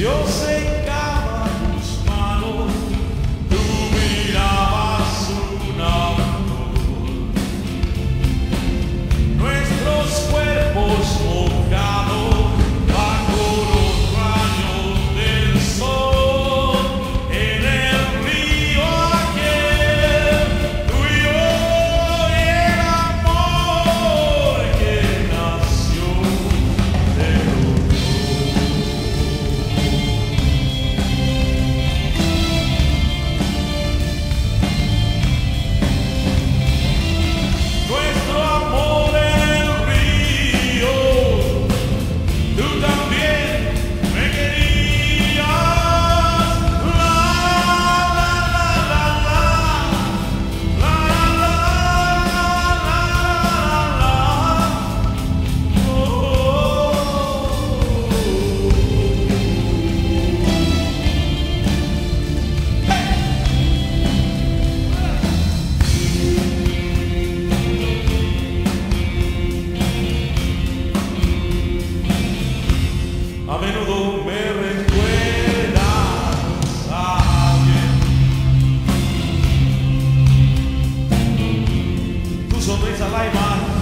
Eu sei Me recuerda a alguien. Tu ojos se lavan.